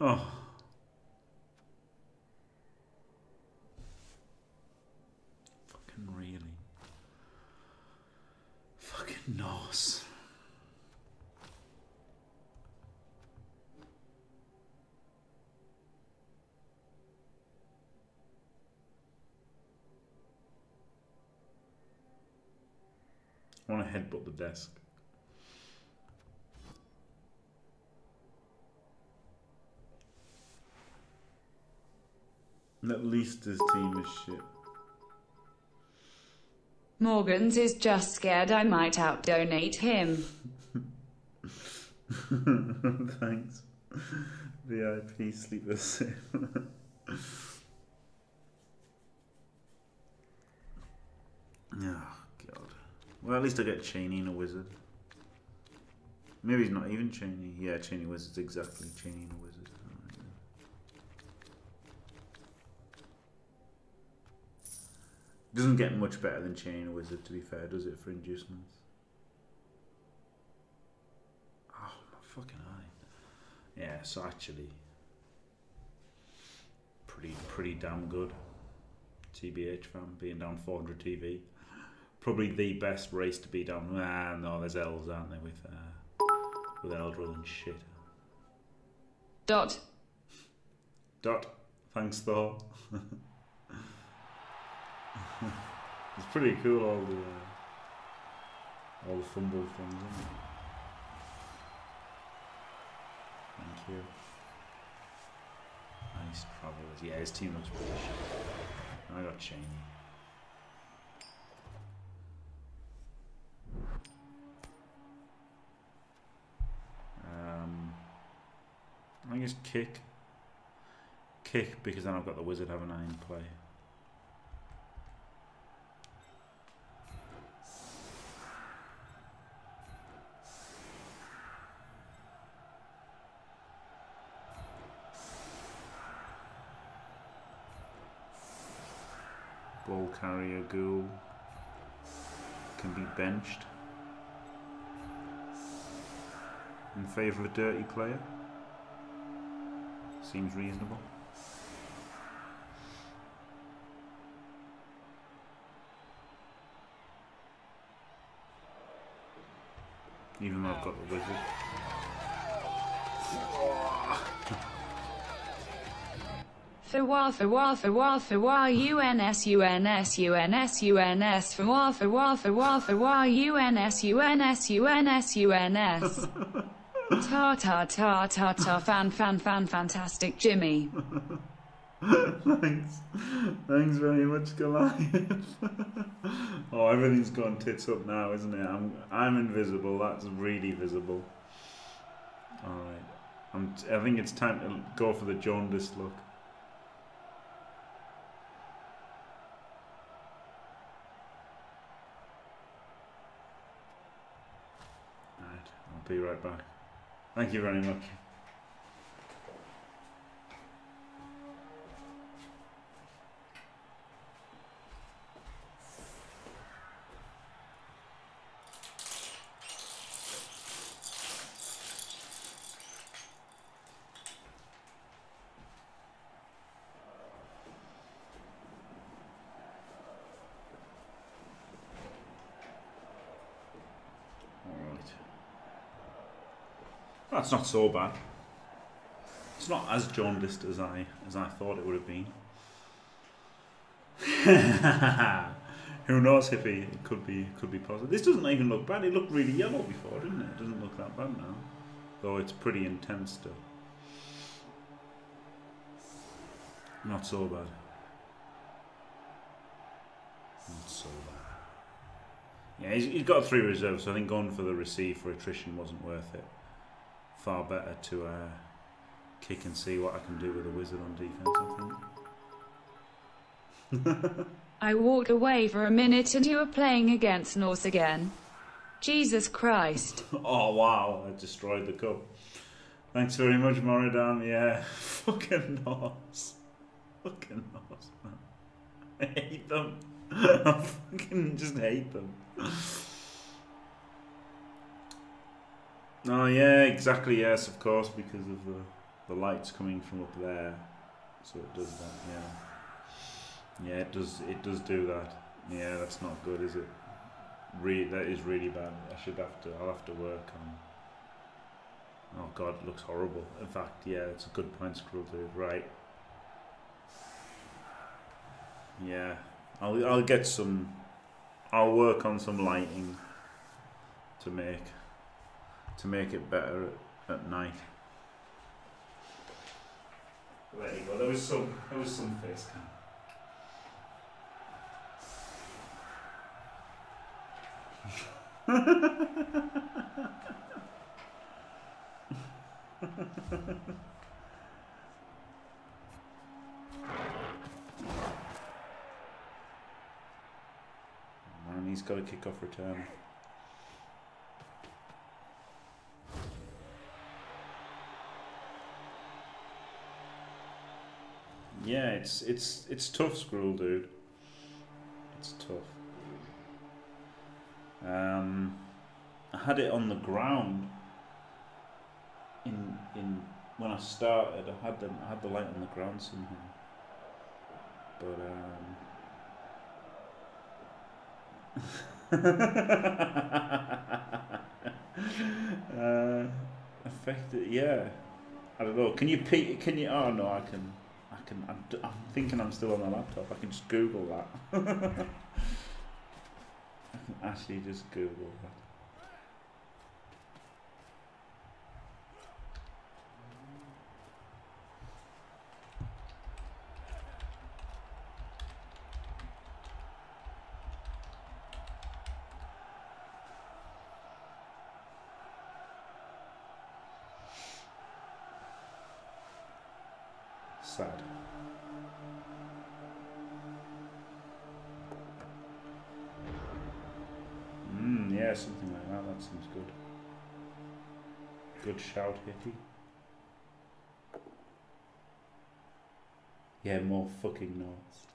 Oh. Fucking really. Fucking Norse. I want to headbutt the desk. At least his team is shit. Morgans is just scared I might outdonate him. Thanks. VIP sleeper sim. oh god. Well at least I get Cheney and a wizard. Maybe he's not even Cheney. Yeah, Cheney wizard's exactly Cheney and a wizard. Doesn't get much better than Chain Wizard, to be fair, does it, for inducements? Oh, my fucking eye. Yeah, so actually, pretty pretty damn good. TBH fan, being down 400 TV. Probably the best race to be down. Ah, no, there's L's, aren't there, with, uh, with Eldril and shit. Dot. Dot. Thanks, Thor. it's pretty cool all the uh, all the fumble things? Thank you. Nice travellers. Yeah, his team looks pretty shit. I got Cheney. Um, I guess kick. Kick because then I've got the wizard having I in play. Ball carrier ghoul can be benched in favour of a dirty player. Seems reasonable. Even though I've got the wizard. For while for while for while for while UNS UNS UNS UNS for while for while for while for while UNS UNS UNS UNS Ta ta ta ta ta fan fan fan fantastic Jimmy Thanks. Thanks very much, Goliath. oh, everything's gone tits up now, isn't it? I'm I'm invisible. That's really visible. All right. I'm t- I think it's time to go for the jaundice look. Right. I'll be right back. Thank you very much. Alright. That's not so bad. It's not as jaundiced as I as I thought it would have been. Who knows if it could be could be positive. This doesn't even look bad. It looked really yellow before, didn't it? It doesn't look that bad now. Though it's pretty intense still. Not so bad. Not so bad. Yeah, he's, he's got three reserves, so I think going for the receive for attrition wasn't worth it. Far better to uh, kick and see what I can do with a wizard on defense, I think. I walked away for a minute and you were playing against Norse again. Jesus Christ. oh wow, I destroyed the cup. Thanks very much, Moridan. Yeah, fucking Norse. Fucking Norse, man. I hate them. I fucking just hate them. Oh yeah, exactly. Yes, of course, because of the the light's coming from up there, so it does that. Yeah, yeah, it does. It does do that. Yeah, that's not good, is it? Really, that is really bad. I should have to. I'll have to work on. Oh god, it looks horrible. In fact, yeah, it's a good point, scroll dude. Right. Yeah, I'll I'll get some. I'll work on some lighting to make to make it better at, at night. There you go. There was some. There was some face cam. Man, he's got a kick off return. Yeah, it's it's it's tough, Scroll dude. It's tough. Um, I had it on the ground. In in when I started, I had them. I had the light on the ground somehow. But um. uh, affected. Yeah. I don't know. Can you Can you? Oh no, I can. Can. I'm, I'm thinking I'm still on the laptop. I can just Google that. I can actually just Google that. Shout, Hitty. Yeah, more fucking notes.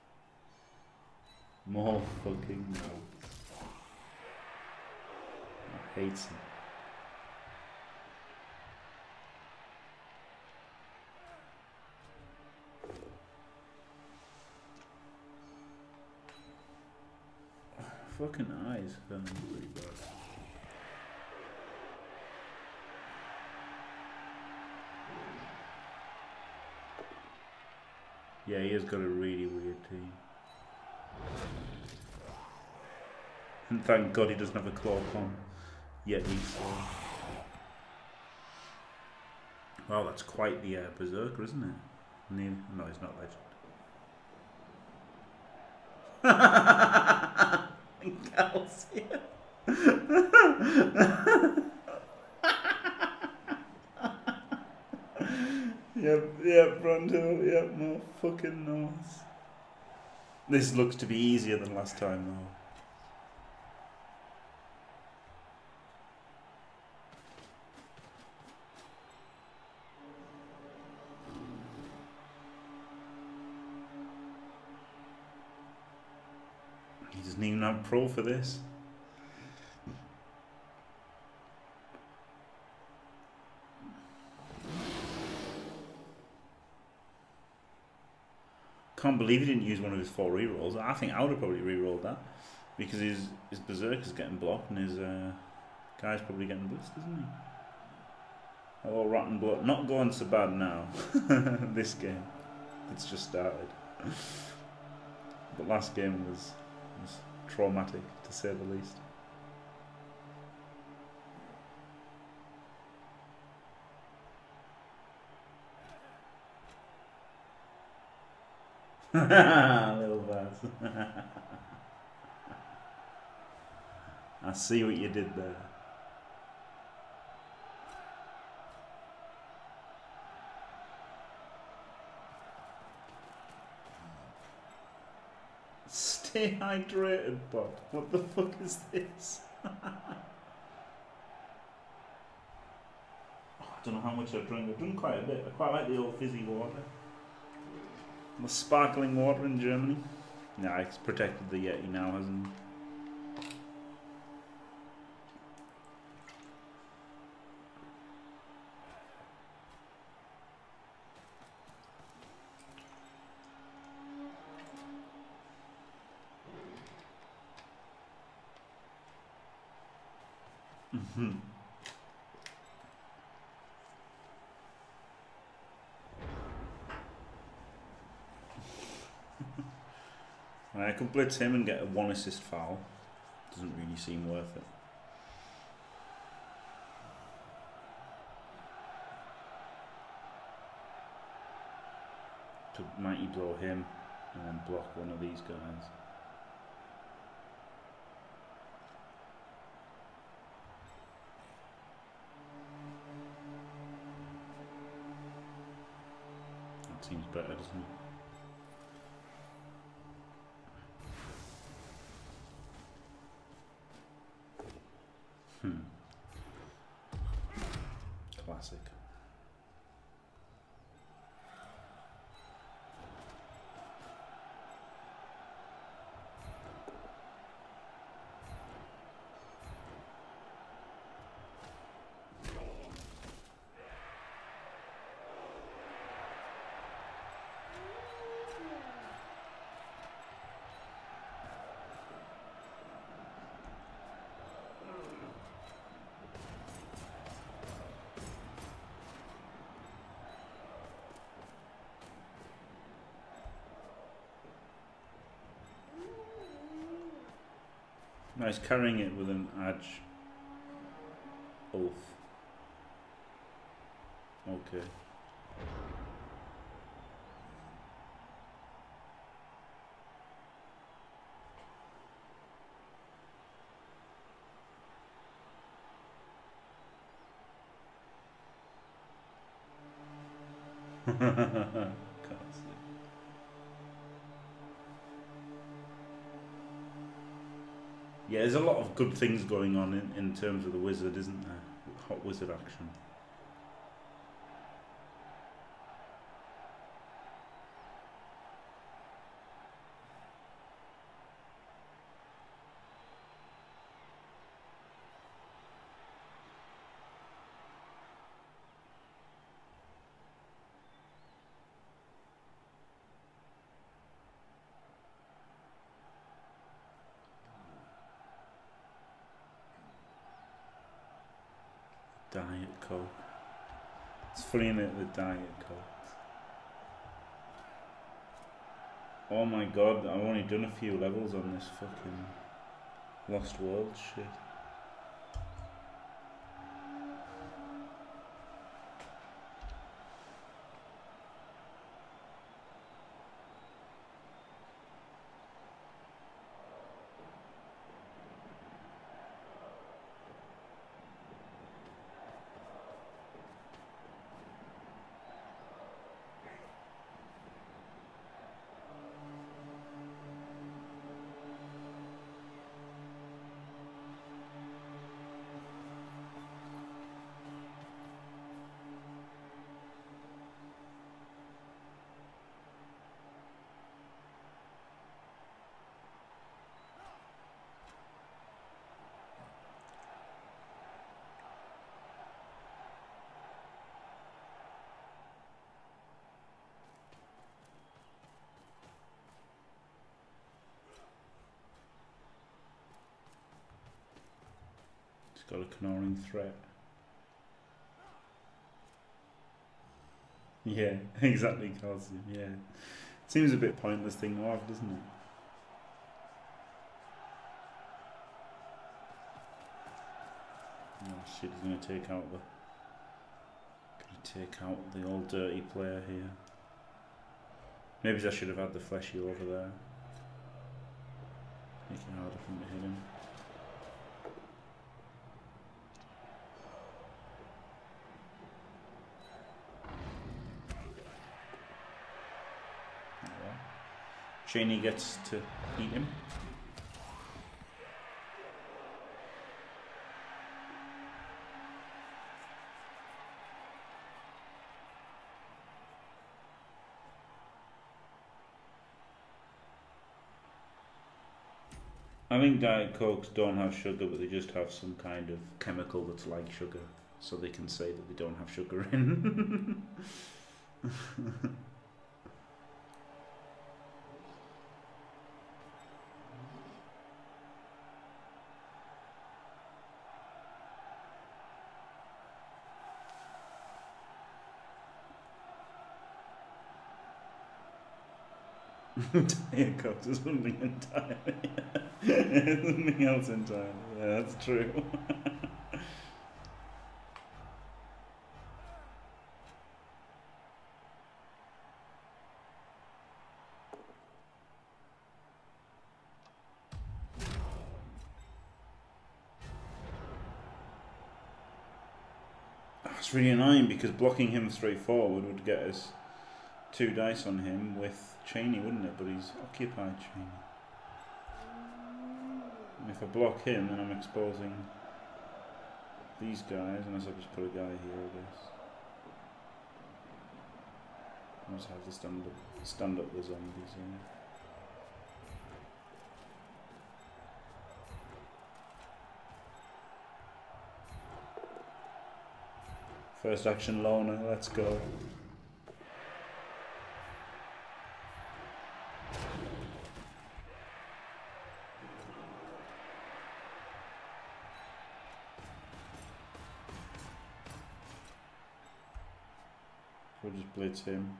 More fucking notes. I hate them. Fucking eyes going Yeah, he has got a really weird team. And thank God he doesn't have a claw palm. Yet. Uh... Wow, that's quite the uh, berserker, isn't it? No, he's not legend. yep, yep, Brando, yep, no fucking Norse. This looks to be easier than last time though. He doesn't even have pro for this. Can't believe he didn't use one of his four rerolls. I think I would have probably rerolled that because his his berserker's getting blocked and his uh, guy's probably getting blitzed, isn't he? Oh, rotten blood. Not going so bad now. this game, it's just started. But last game was was traumatic to say the least. Little Baz. I see what you did there. Stay hydrated, bud. What the fuck is this? oh, I don't know how much I've drunk. I've drunk quite a bit. I quite like the old fizzy water. The sparkling water in Germany. Yeah, it's protected the Yeti now, hasn't it? Blitz him and get a one assist foul. Doesn't really seem worth it. To mighty blow him and then block one of these guys. That seems better, doesn't it? Hmm. Classic. Nice carrying it with an edge. Oath. Okay. Can't see. Yeah, there's a lot of good things going on in, in terms of the wizard, isn't there? Hot wizard action. Diet Coke. Funny it, the Diet Coke. Oh my god, I've only done a few levels on this fucking Lost World shit. Got a Knorring threat. Yeah, exactly, calcium, yeah. Seems a bit pointless thing to have, doesn't it? Oh shit, he's gonna take out the gonna take out the old dirty player here. Maybe I should have had the fleshy over there. Make it harder for me to hit him. Cheney gets to eat him. I think Diet Cokes don't have sugar, but they just have some kind of chemical that's like sugar, so they can say that they don't have sugar in. Coke to something entirely. something else entirely. Yeah, that's true. It's really annoying because blocking him straight forward would get us two dice on him with Cheney, wouldn't it? But he's occupied Cheney. And if I block him, then I'm exposing these guys, unless I just put a guy here, I guess. I must have to stand up, stand up the zombies, yeah. First action loner, let's go. Blitz him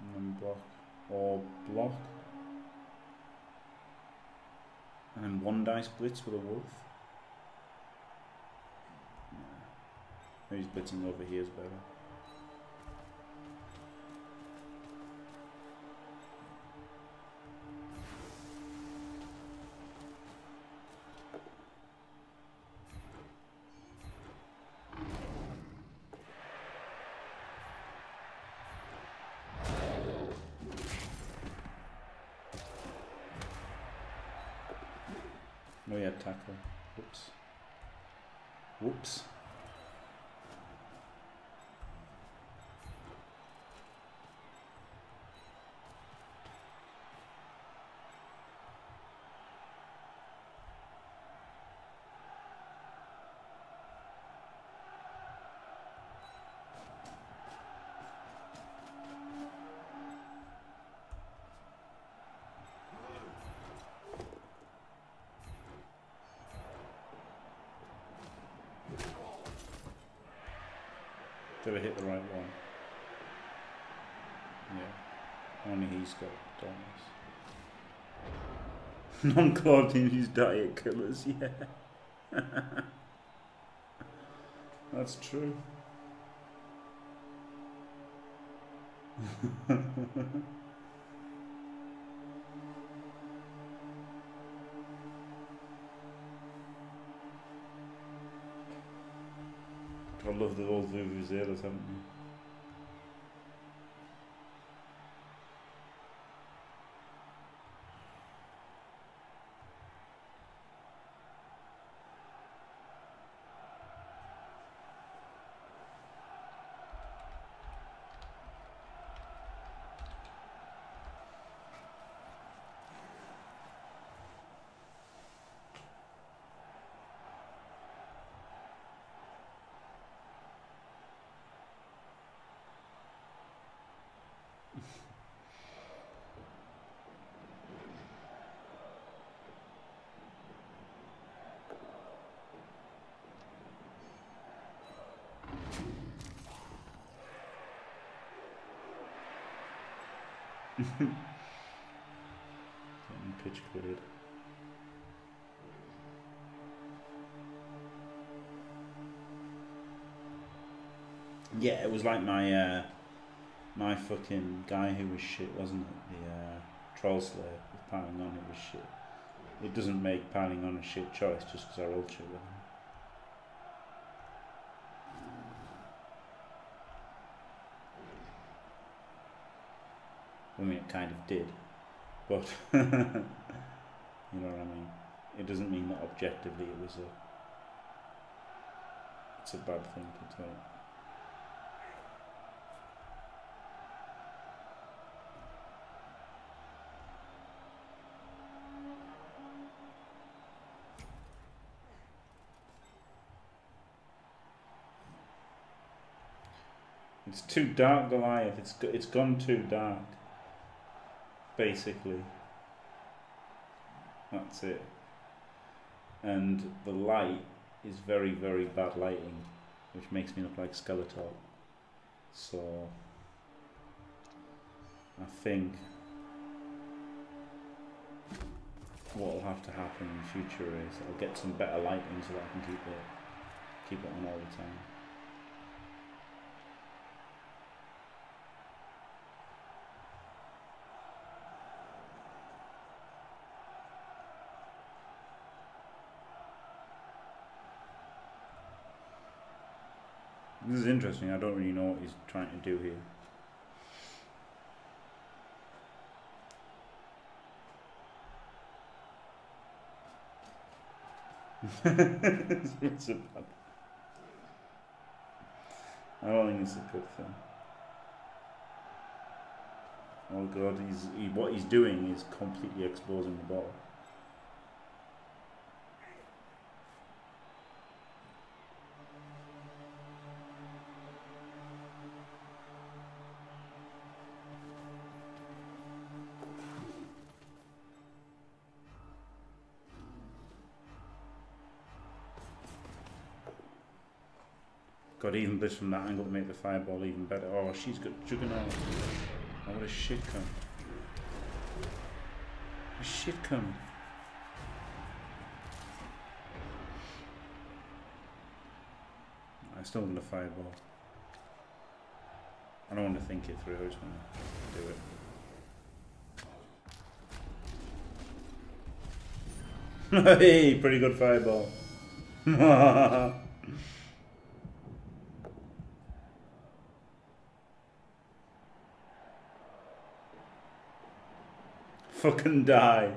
and then block or block. And then one dice blitz with a wolf. Maybe he's blitzing over here is better. Did I hit the right one? Yeah. Only he's got dice. Non-Claudini's diet killers, yeah. That's true. I love the old Vuvuzelas, haven't you? Getting pitch cleared. Yeah, it was like my uh, my fucking guy who was shit, wasn't it? The uh, troll slayer with piling on it was shit. It doesn't make piling on a shit choice just because I rolled shit him. I mean, it kind of did, but you know what I mean. It doesn't mean that objectively it was a it's a bad thing to take. It's too dark, Goliath. It's it's gone too dark basically. That's it. And the light is very, very bad lighting, which makes me look like Skeletor. So, I think what will have to happen in the future is I'll get some better lighting so that I can keep it, keep it on all the time. Is interesting. I don't really know what he's trying to do here. it's a bad. I don't think it's a good thing. Oh god, he's he, what he's doing is completely exposing the ball. Even from that angle to make the fireball even better. Oh, she's got Juggernaut. Oh, what a shit come. A shit cum. I still want the fireball. I don't want to think it through, I just want to do it. hey, pretty good fireball. Fucking die.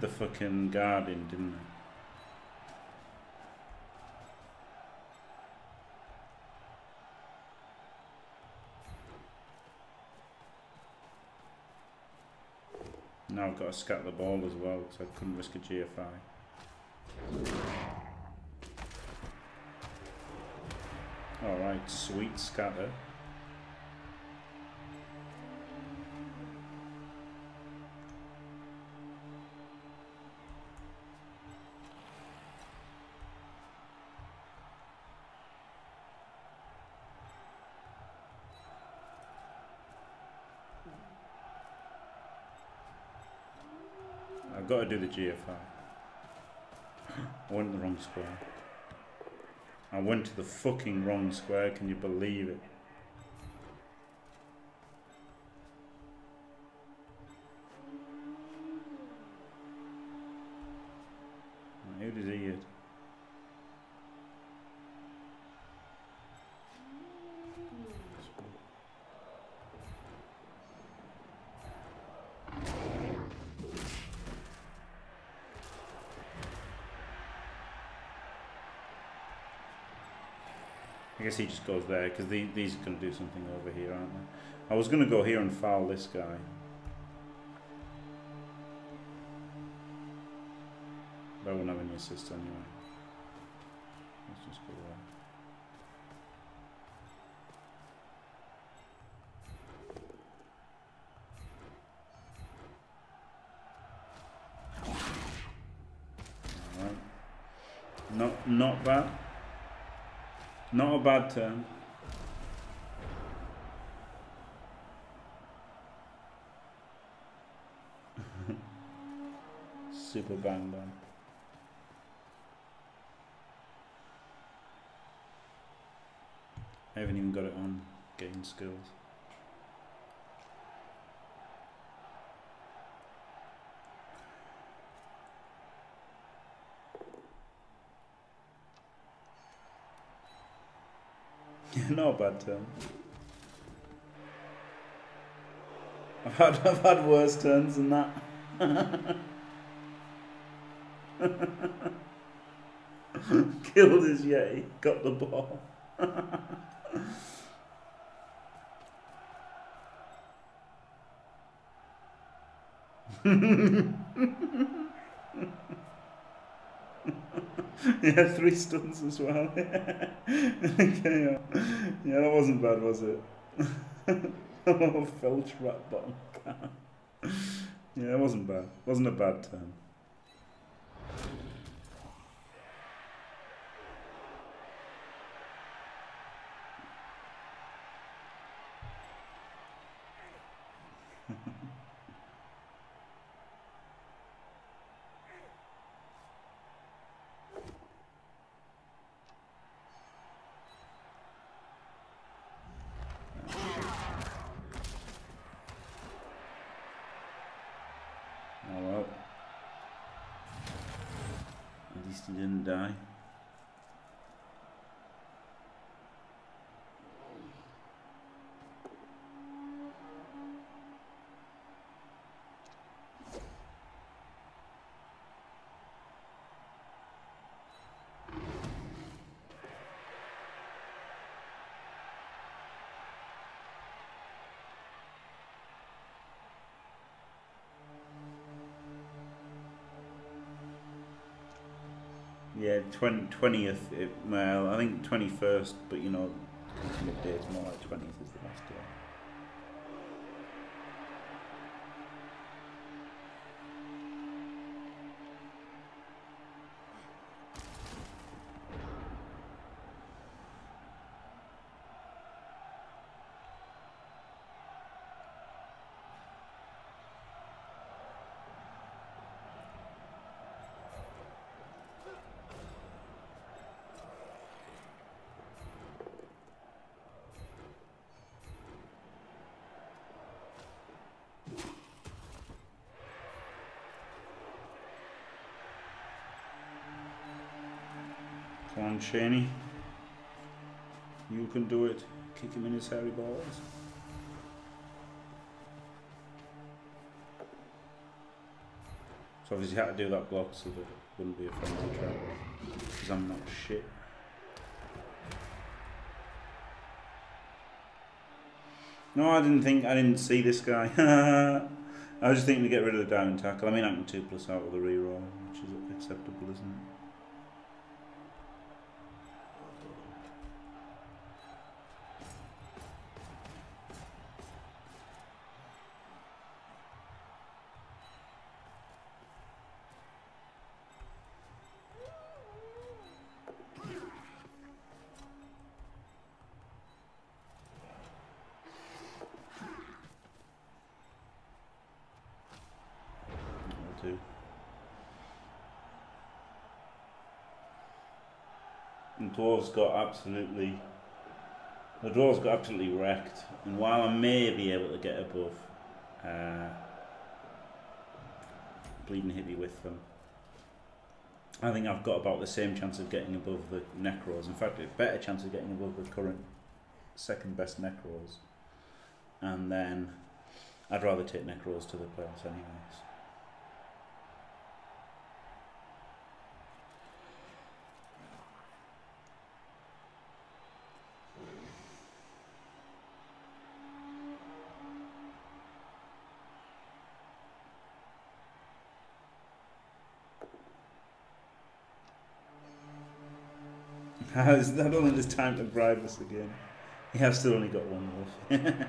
The fucking guardian, didn't I? Now I've got to scatter the ball as well, because I couldn't risk a GFI. Alright, sweet scatter. I've got to do the GFI. I went the wrong square. I went to the fucking wrong square, can you believe it? Guess he just goes there because the, these are going to do something over here, aren't they? I was going to go here and foul this guy. But I won't have any assist anyway. Let's just go there. Alright. Not, not bad. Not a bad turn. Super bang bang. I haven't even got it on gain skills. Not a bad turn. I've had I've had worse turns than that. Killed his yeti, got the ball. yeah, three stuns as well. okay, yeah. yeah, that wasn't bad, was it? oh, Felch rat bottom. yeah, it wasn't bad. Wasn't a bad turn. didn't die. Yeah, 20, 20th. It, well, I think 21st, but you know, midday, it's more like 20th, Shaney. You can do it. Kick him in his hairy balls. So obviously you had to do that block so that it wouldn't be a friendly trap. Because I'm not shit. No, I didn't think, I didn't see this guy. I was just thinking to get rid of the down tackle. I mean, I can 2 plus out with a reroll, which is acceptable, isn't it? Dwarves got absolutely the dwarves got absolutely wrecked. And while I may be able to get above uh, bleeding hippie with them I think I've got about the same chance of getting above the Necros. In fact a better chance of getting above the current second best Necros. And then I'd rather take Necros to the playoffs anyways I don't think there's time to bribe us again. He has still only got one wolf. yeah.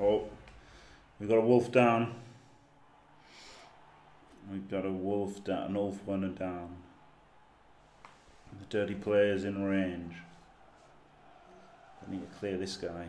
Oh, we got a wolf down. We've got a wolf down, an wolf runner down. The dirty player's in range. I need to clear this guy.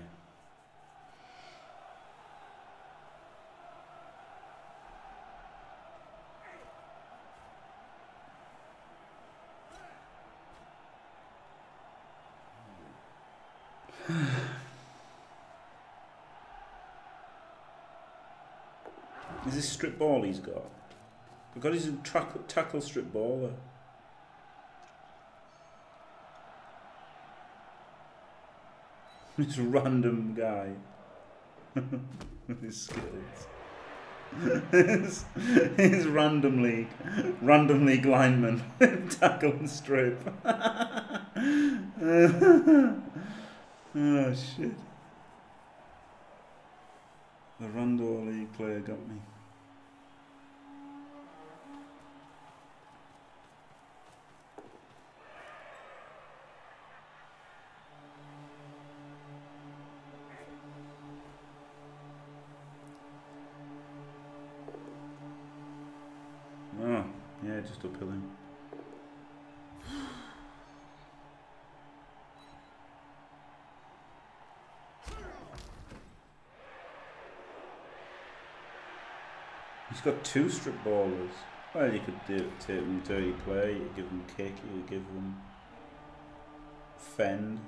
Is this strip ball he's got? Because he's a tackle, tackle strip baller. this random guy his skills. his, his random league, random league lineman tackle and strip. oh shit. The Rondo League player got me. He's got two strip ballers. Well, you could do, take them dirty play, you give them kick, you give them fend.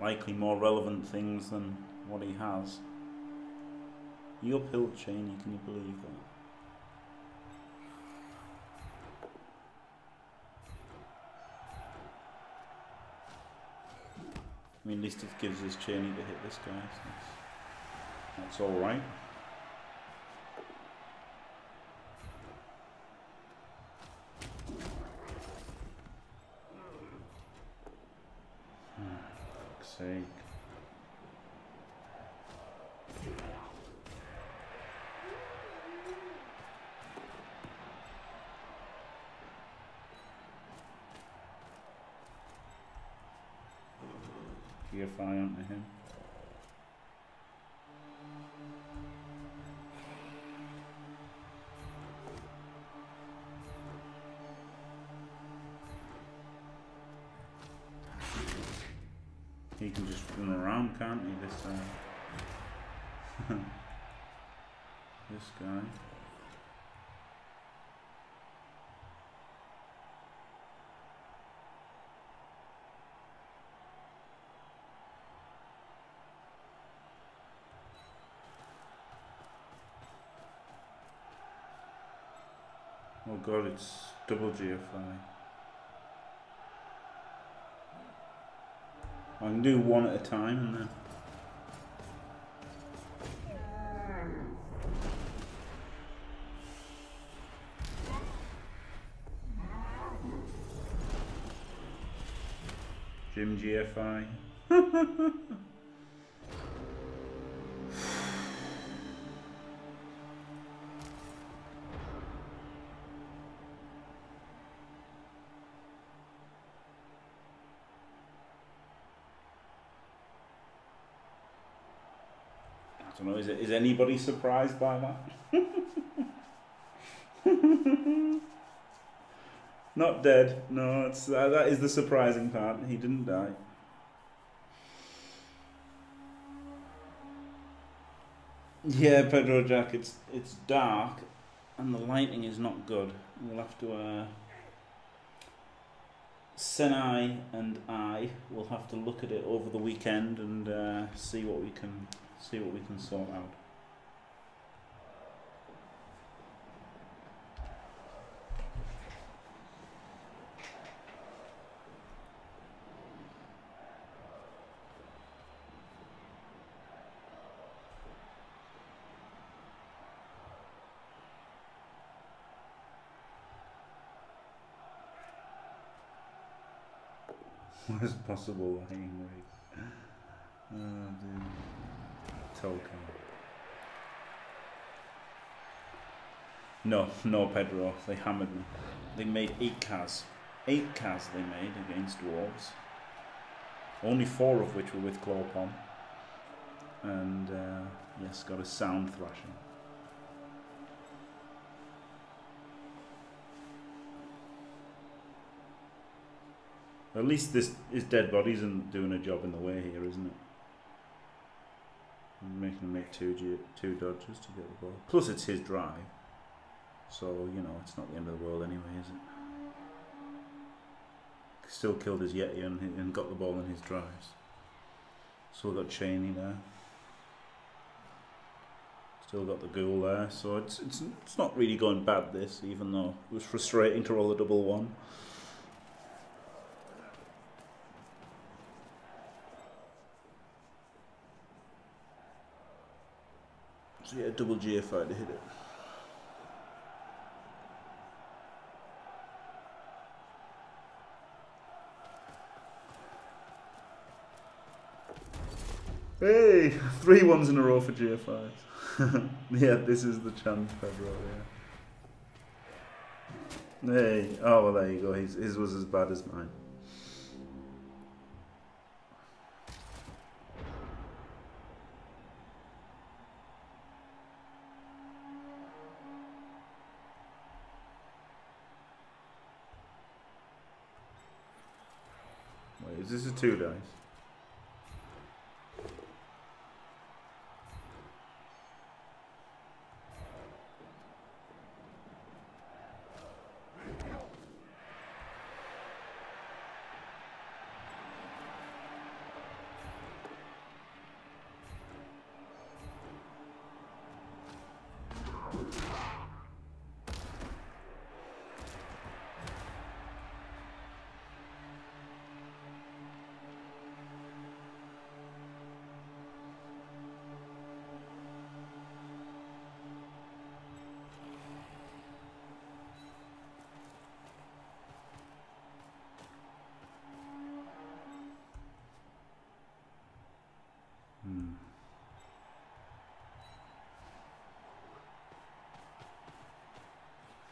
Likely more relevant things than what he has. You uphill Cheney, can you believe that? I mean, at least it gives us Cheney to hit this guy. So that's, that's all right. Hmm, fuck's sake. Can't he, this time? this guy. Oh god, it's double GFI. I can do one at a time and then. GFI. I don't know, is, is anybody surprised by that? Not dead. No, it's uh, that is the surprising part. He didn't die. Yeah, Pedro Jack. It's it's dark, and the lighting is not good. We'll have to. Uh, Senai and I will have to look at it over the weekend and uh, see what we can see what we can sort out. Worst possible lying rate. Oh, dude. Tolkien. No, no, Pedro. They hammered me. They made eight cars. Eight cars they made against dwarves. Only four of which were with Clawpon. And, uh, yes, got a sound thrashing. At least this his dead body isn't doing a job in the way here, isn't it? Making him make two two dodges to get the ball. Plus, it's his drive, so you know it's not the end of the world anyway, is it? Still killed his Yeti and, and got the ball in his drives. Still got Cheney there. Still got the ghoul there, so it's it's it's not really going bad. This, even though it was frustrating to roll a double one. So yeah, double GFI to hit it. Hey, three ones in a row for GFI. yeah, this is the chance, Pedro. Yeah. Hey, oh well, there you go. His, his was as bad as mine. Two dice?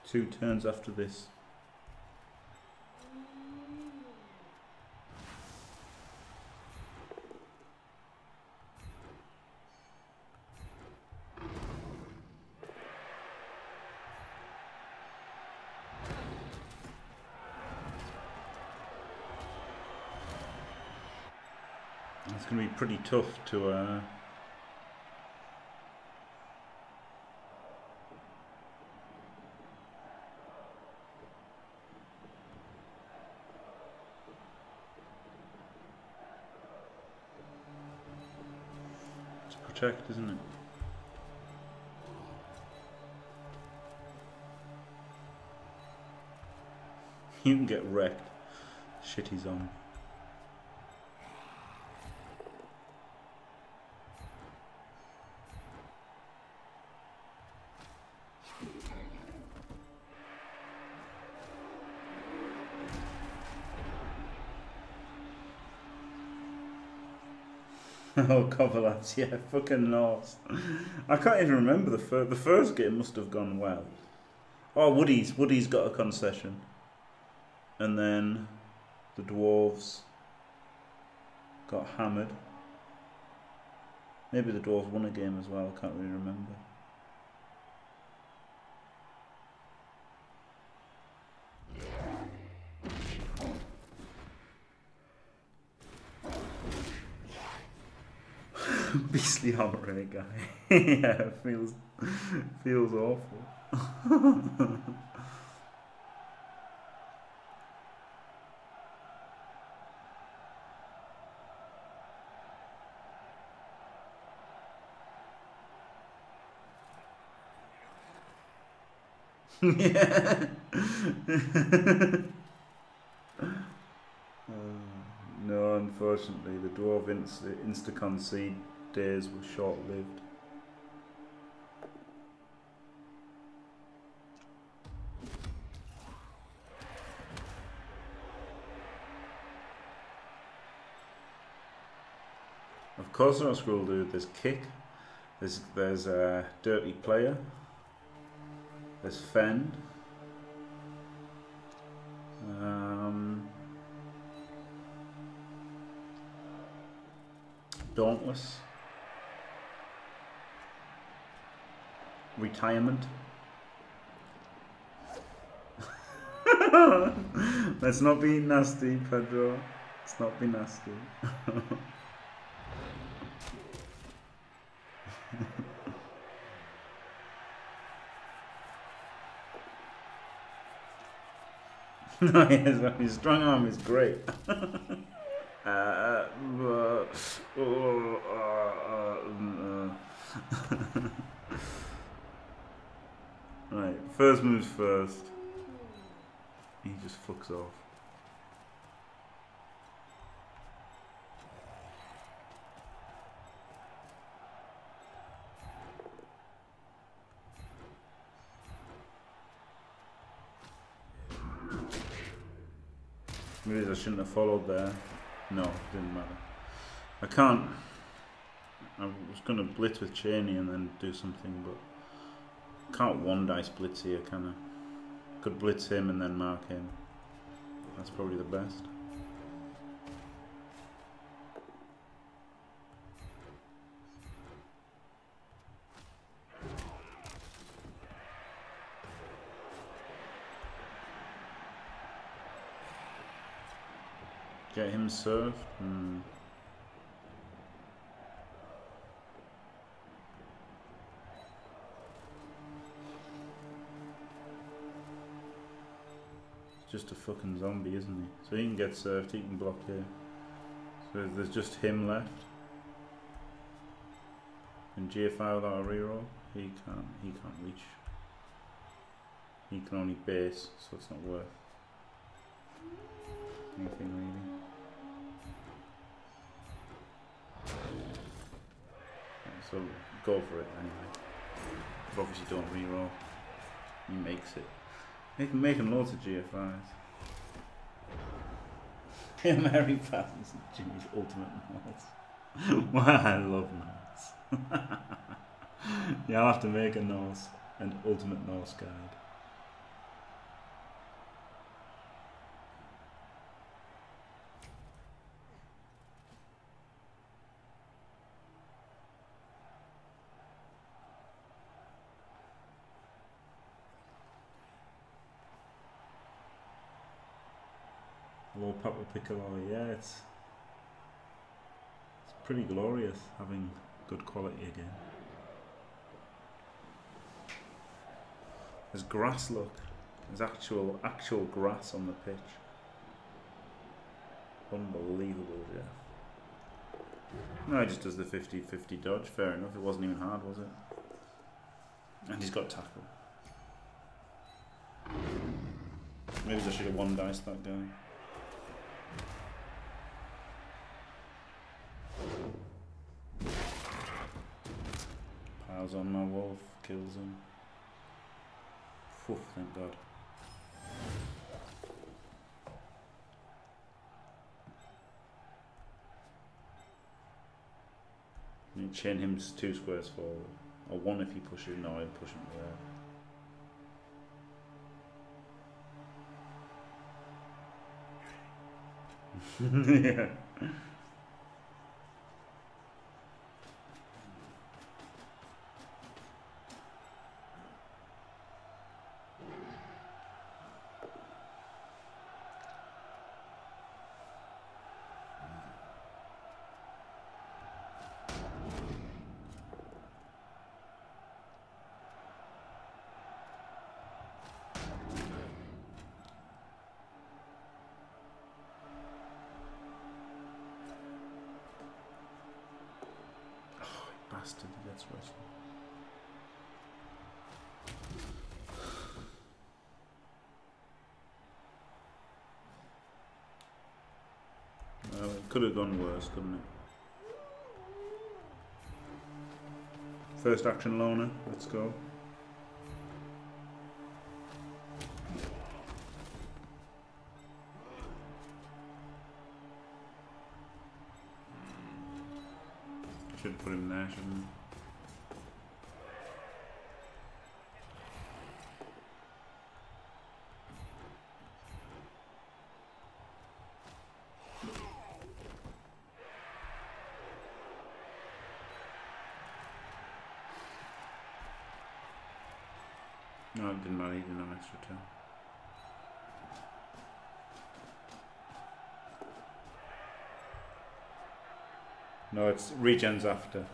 Two turns after this. It's going to be pretty tough to uh, protect, isn't it? You can get wrecked. Shit he's on. Oh, Kovalas, yeah, fucking Norse. I can't even remember the first. The first game must have gone well. Oh, Woody's. Woody's got a concession. And then the dwarves got hammered. Maybe the dwarves won a game as well. I can't really remember. Beastly armor guy. yeah, feels feels awful. yeah. Uh, no, unfortunately, the dwarf insta, insta concede days were short lived. Of course, what we'll do there's kick, there's, there's a dirty player, there's fend. Um, Dauntless. Retirement. Let's not be nasty, Pedro. Let's not be nasty. no, his strong arm is great. uh, uh, uh, right, first moves first. He just fucks off. Maybe I shouldn't have followed there. No, didn't matter. I can't. I was going to blitz with Cheney and then do something, but can't one dice blitz here, can I? Could blitz him and then mark him. That's probably the best. Get him served? Hmm. Just a fucking zombie, isn't he? So he can get served, he can block here. So there's just him left. And GFI without a reroll, he can't he can't reach. He can only base, so it's not worth anything really. So go for it anyway. But obviously don't reroll. He makes it. Make, making loads of GFIs. Mary Pattons and Jimmy's ultimate nose. wow, I love nose. yeah, I'll have to make a nose, an ultimate nose guide. Papa Piccolo. Yeah, it's it's pretty glorious having good quality again. There's grass. Look, there's actual actual grass on the pitch. Unbelievable, yeah. No, he just does the 50-50 dodge. Fair enough. It wasn't even hard, was it? And he's got tackle. Maybe I should have one dice that guy. Piles on my wolf, kills him. Phew, thank God. You chain him two squares forward. Or one if he pushes, no, I'd push him there. yeah. bastard he gets wrestling. Uh, it could have gone worse, couldn't it? First action loner, let's go. Should put him there, shouldn't? No, it didn't matter, he extra turn. No, it's regens after.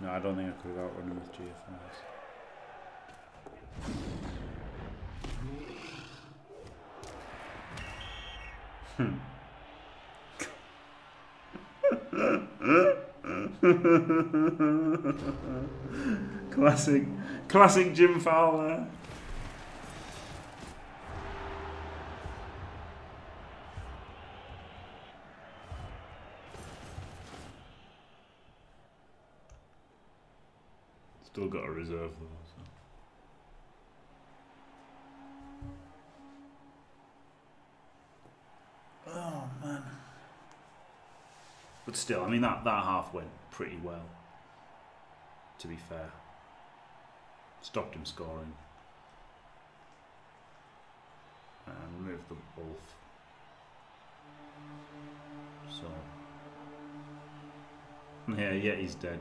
No, I don't think I could have outrun him with GFIs. Hmm. classic, classic Jim Fowler. Still got a reserve though. But still, I mean that that half went pretty well. To be fair, stopped him scoring and removed them wolf. So yeah, Yeti's dead.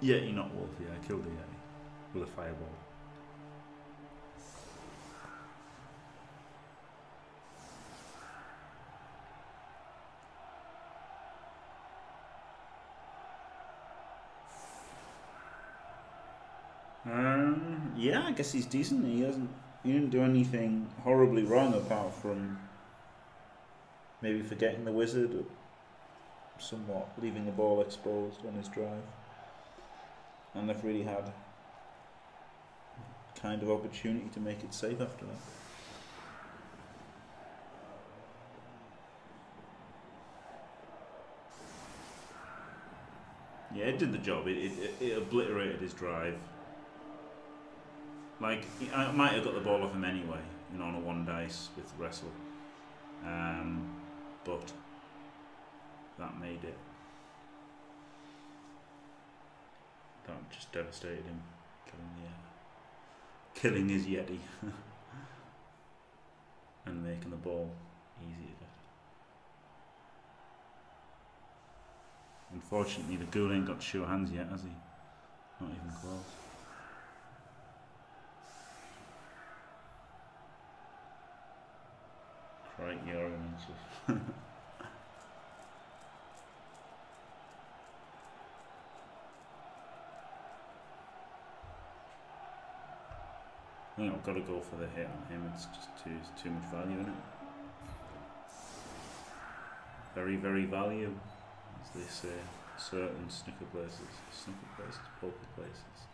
Yeah, Yeti, not wolf. Yeah, killed the Yeti with a fireball. Um, yeah, I guess he's decent. He hasn't. He didn't do anything horribly wrong apart from maybe forgetting the wizard, or somewhat leaving the ball exposed on his drive, and they've really had kind of opportunity to make it safe after that. Yeah, it did the job. It, it, it obliterated his drive. Like, I might have got the ball off him anyway, you know, on a one dice with wrestle. Um, but that made it. That just devastated him, killing the, uh, killing his Yeti, and making the ball easy to. Unfortunately, the ghoul ain't got sure hands yet, has he? Not even close. I think I've got to go for the hit on him. It's just too too much value in it. Very very value, as they say. Uh, certain snooker places, snooker places, poker places.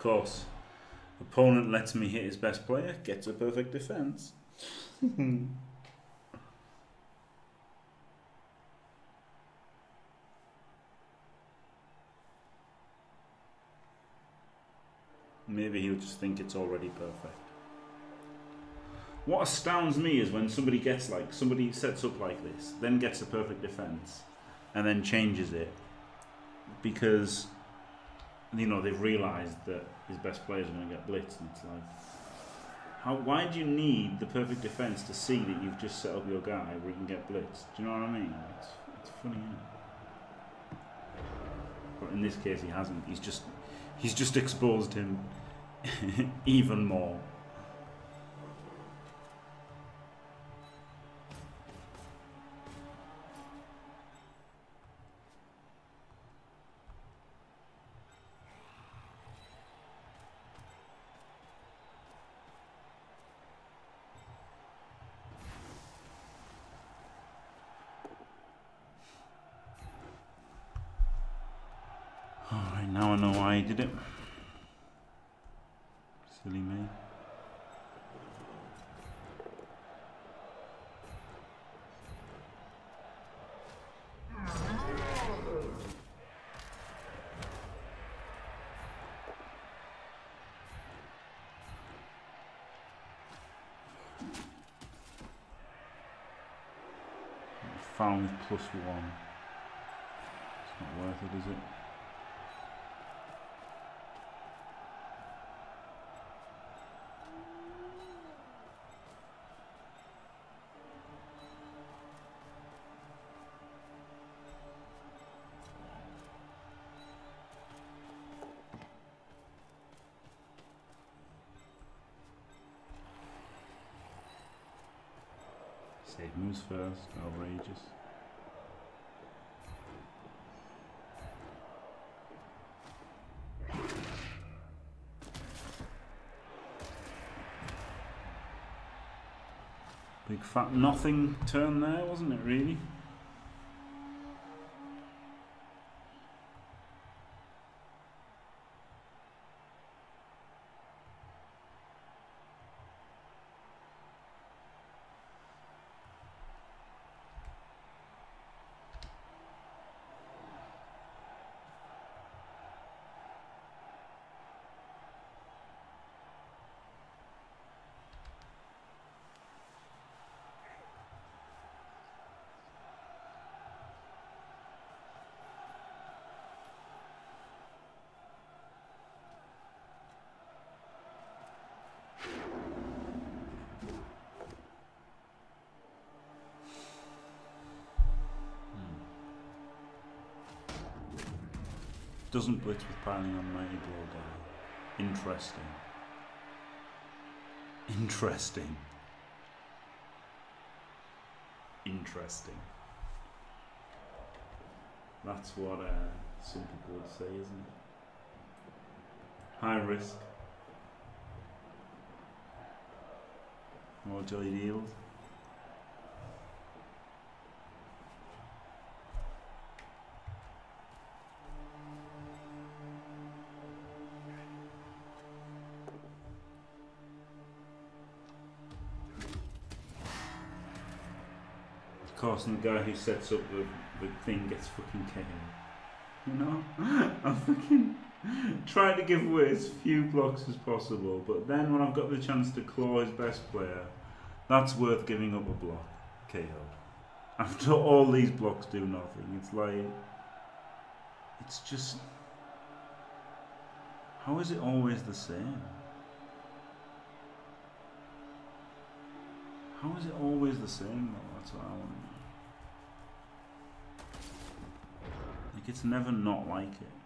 Of course. Opponent lets me hit his best player, gets a perfect defense. Maybe he'll just think it's already perfect. What astounds me is when somebody gets like somebody sets up like this, then gets a perfect defense, and then changes it because you know they've realised that his best players are going to get blitzed, and it's like, how? Why do you need the perfect defense to see that you've just set up your guy where you can get blitzed? Do you know what I mean? It's, it's funny. But in this case, he hasn't. He's just he's just exposed him even more. Alright, now I know why he did it. Silly me. Found plus one. It's not worth it, is it? First, outrageous. Big fat nothing turn there, wasn't it really? Doesn't blitz with piling on mighty blow guy. Interesting. Interesting. Interesting. That's what uh, some people would say, isn't it? High risk. More jolly deals. And the guy who sets up the, the thing gets fucking KO. You know? I'm fucking trying to give away as few blocks as possible, but then when I've got the chance to claw his best player, that's worth giving up a block. KO. After all these blocks do nothing, it's like. It's just. How is it always the same? How is it always the same though? That's what I want to know. Like it's never not like it.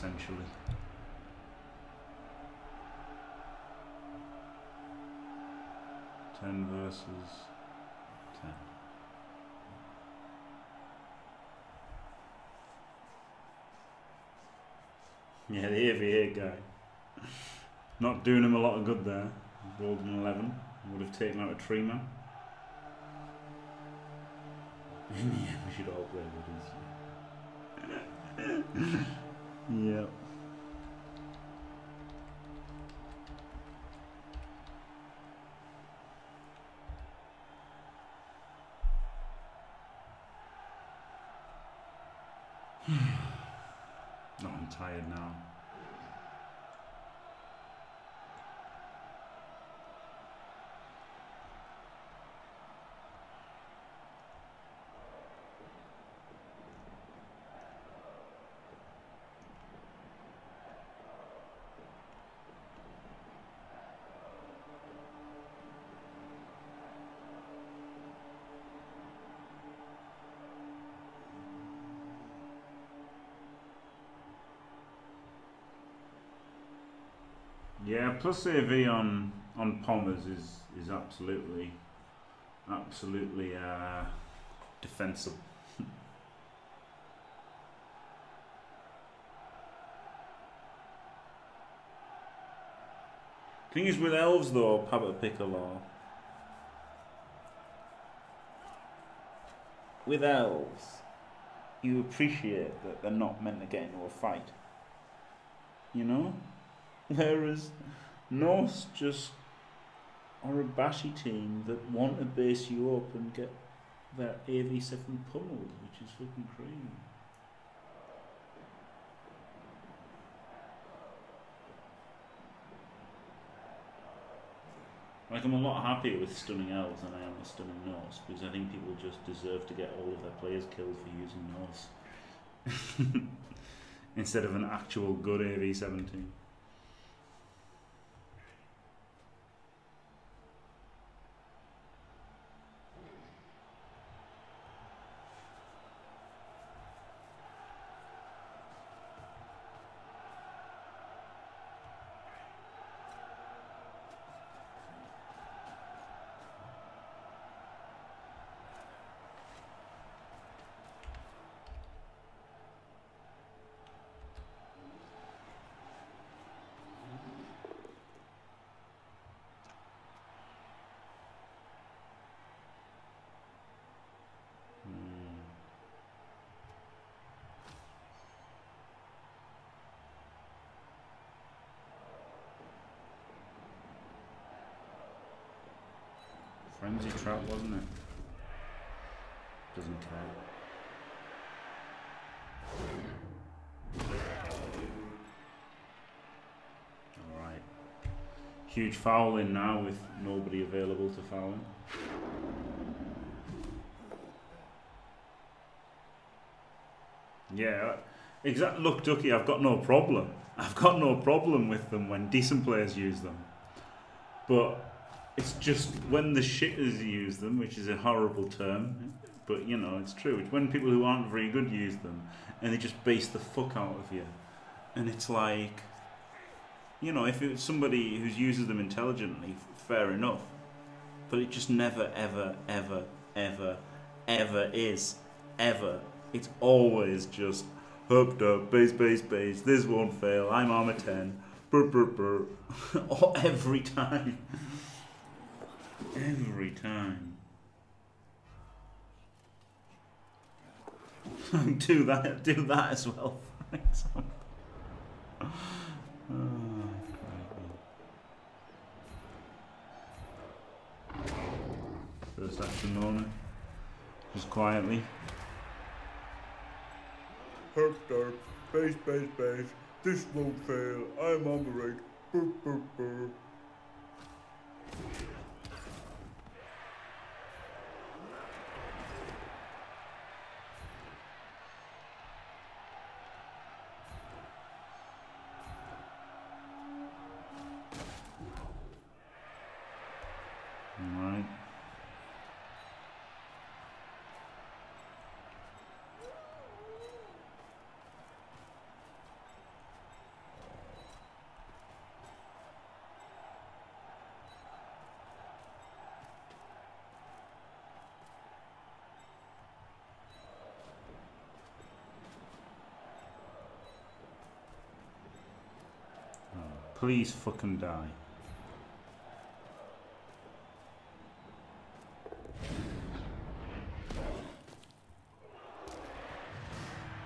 Essentially. Ten versus ten. Yeah, the AVA guy. Not doing him a lot of good there. Rolled an 11. Would have taken out a tree man. In the end, we should all play Woodies. yep. no, I'm tired now. Yeah, plus AV on on Pommers is is absolutely absolutely uh, defensible. Thing is with elves though, Papa Piccolo. With elves, you appreciate that they're not meant to get into a fight. You know? Whereas Norse just are a bashy team that want to base you up and get their AV7 pummeled, which is fucking crazy. Like I'm a lot happier with stunning elves than I am with stunning Norse because I think people just deserve to get all of their players killed for using Norse instead of an actual good AV17. Hmm. Frenzy trap, wasn't it? Doesn't care. Alright. Huge foul in now with nobody available to foul him. Yeah, exactly. Look, Ducky, I've got no problem. I've got no problem with them when decent players use them. But it's just when the shitters use them, which is a horrible term, but you know, it's true. It's when people who aren't very good use them and they just base the fuck out of you. And it's like, you know, if it's somebody who uses them intelligently, fair enough. But it just never, ever, ever, ever, ever is. Ever it's always just hooked up, base, base, base. This won't fail. I'm armor 10. Brr, brr, brr. Every time. Every time. do that. Do that as well, for example. Oh, First action. Just quietly. Herp derp, base, base, base. This won't fail. I'm on the right. Burp, burp, burp. Alright. Oh, Please fucking die.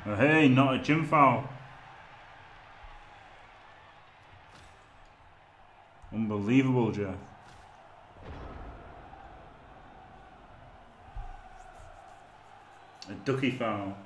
Oh, hey, not a gym foul. Unbelievable, Jeff. A ducky foul.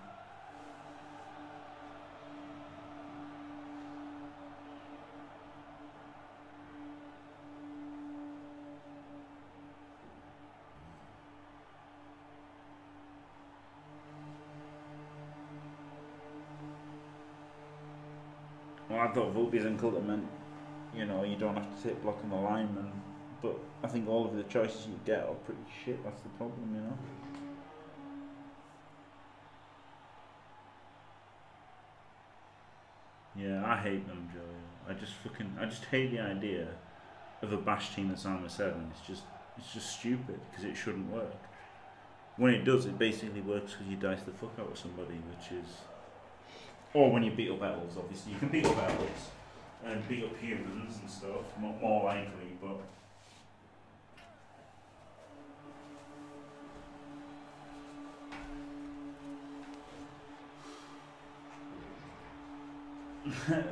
I thought Volpe's and meant, you know, you don't have to sit blocking the lineman. But I think all of the choices you get are pretty shit. That's the problem, you know. Yeah, I hate them, Joe. I just fucking, I just hate the idea of a bash team that's armor seven. It's just, it's just stupid because it shouldn't work. When it does, it basically works because you dice the fuck out of somebody, which is or when you beat up elves, obviously. You can beat up elves and beat up humans and stuff, more, likely, but.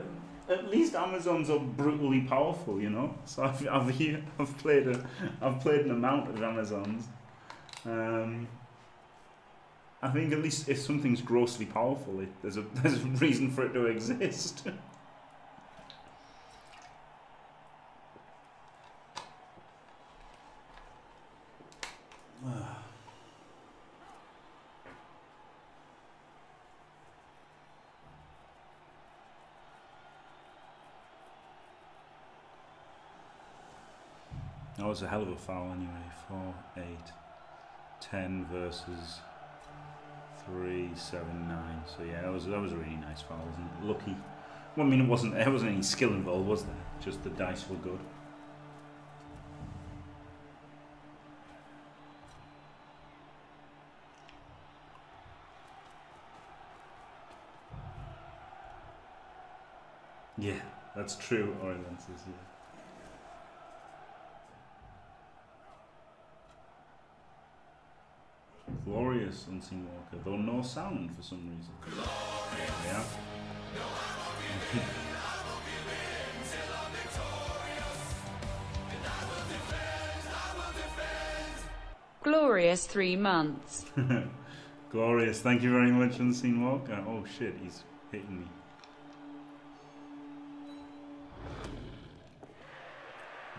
At least Amazons are brutally powerful, you know. So I've I've, I've played a I've played an amount of Amazons, um, I think at least if something's grossly powerful, it, there's a there's a reason for it to exist. That was a hell of a foul anyway. 4, 8, 10 versus 3, 7, 9. So yeah, that was, that was a really nice foul, wasn't it? Lucky. Well, I mean, it wasn't, there wasn't any skill involved, was there? Just the dice were good. Yeah, that's true, Orlances, yeah. Glorious Unseen Walker, though no sound for some reason. Yeah. Glorious three months. Glorious, thank you very much, Unseen Walker. Oh shit, he's hitting me.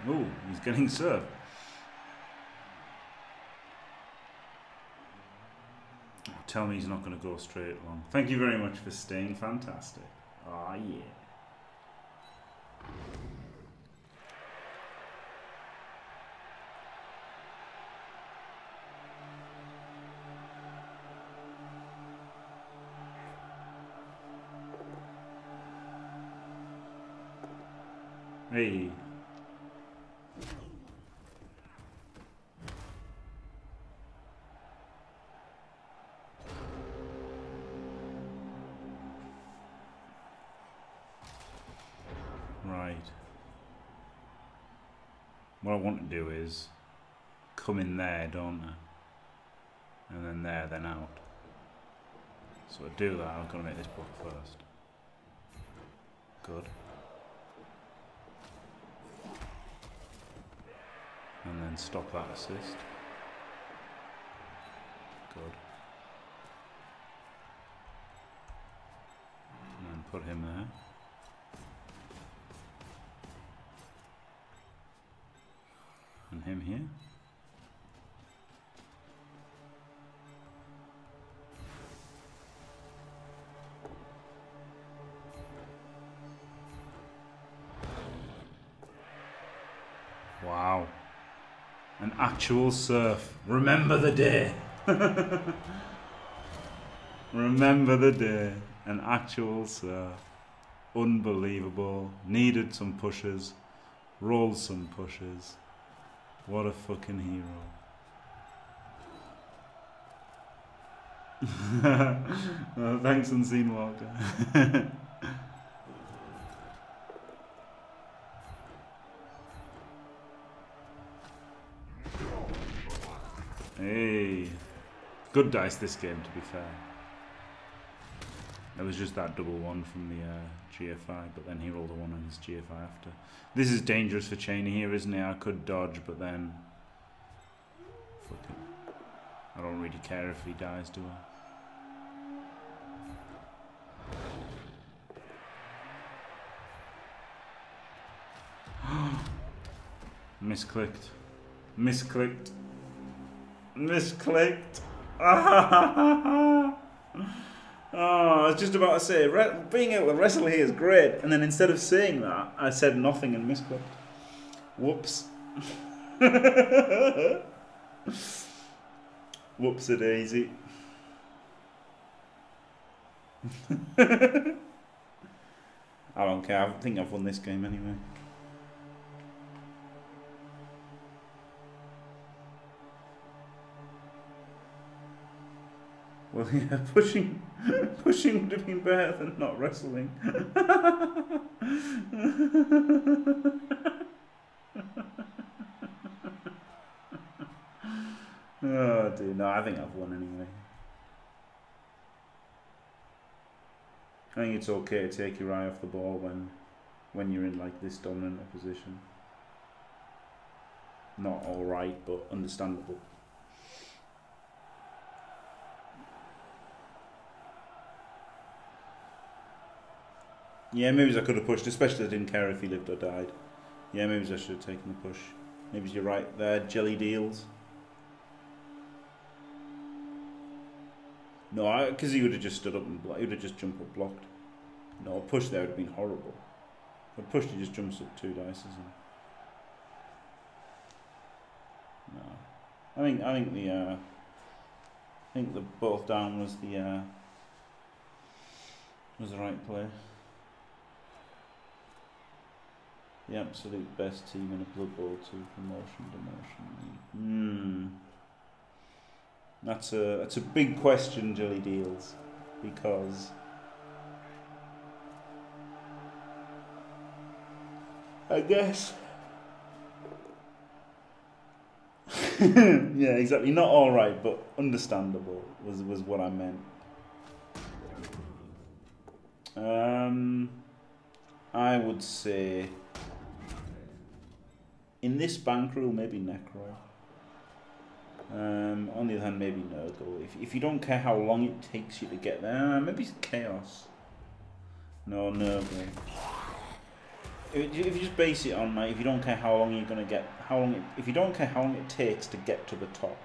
Oh, he's getting served. Tell me he's not going to go straight along. Thank you very much for staying fantastic. Ah, yeah. Hey. I do is come in there, don't I? And then there, then out. So to do that, I've got to make this block first. Good. And then stop that assist. Good. And then put him there. Here. Wow. An actual surf. Remember the day. Remember the day. An actual surf. Unbelievable. Needed some pushes. Rolled some pushes. What a fucking hero. well, thanks, Unseen Walker. hey. Good dice this game, to be fair. It was just that double one from the uh, GFI, but then he rolled a one on his GFI after. This is dangerous for Cheney here, isn't it? I could dodge, but then... Fucking... I don't really care if he dies, do I? Misclicked. Misclicked. Misclicked. Oh, I was just about to say, being able to wrestle here is great. And then instead of saying that, I said nothing and misclicked. Whoops. Whoops a daisy. I don't care. I think I've won this game anyway. Well, yeah, pushing, pushing would have been better than not wrestling. oh dude, no, I think I've won anyway. I think it's okay to take your eye off the ball when, when you're in like this dominant a position. Not all right, but understandable. Yeah, maybe I could have pushed, especially I didn't care if he lived or died. Yeah, maybe I should have taken the push. Maybe you're right there, jelly deals. No, because he would have just stood up and he would have just jumped up blocked. No, a push there would have been horrible. A push he just jumps up two dice, No, I think I think the uh, I think the both down was the uh, was the right play. The absolute best team in a Blood Bowl to promotion demotion. Hmm. That's a that's a big question, Jelly Deals, because I guess. yeah, exactly. Not all right, but understandable was was what I meant. Um, I would say in this bank rule maybe Necro. Um, on the other hand, maybe Nurgle. If if you don't care how long it takes you to get there, maybe it's Chaos. No, Nurgle if you just base it on like if you don't care how long you're gonna get how long it, if you don't care how long it takes to get to the top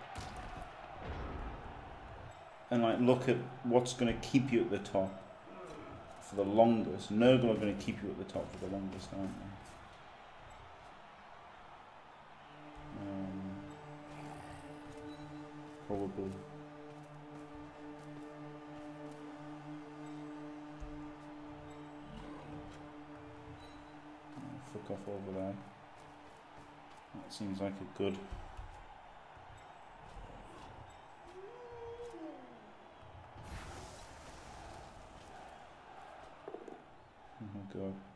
and like look at what's gonna keep you at the top for the longest Nurgle are gonna keep you at the top for the longest aren't they um, probably fuck off over there. That seems like a good... Oh my god.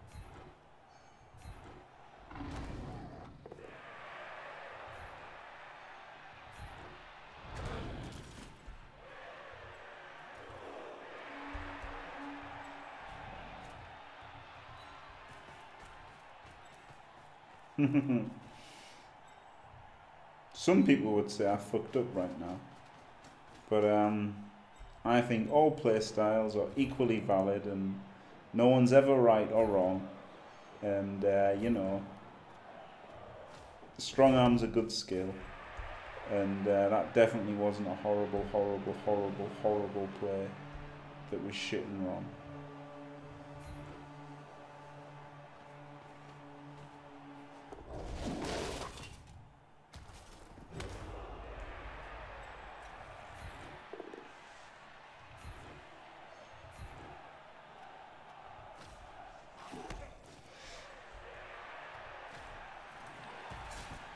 Some people would say I fucked up right now. But um, I think all play styles are equally valid and no one's ever right or wrong. And, uh, you know, strong arm's a good skill. And uh, that definitely wasn't a horrible, horrible, horrible, horrible play that was shitting wrong.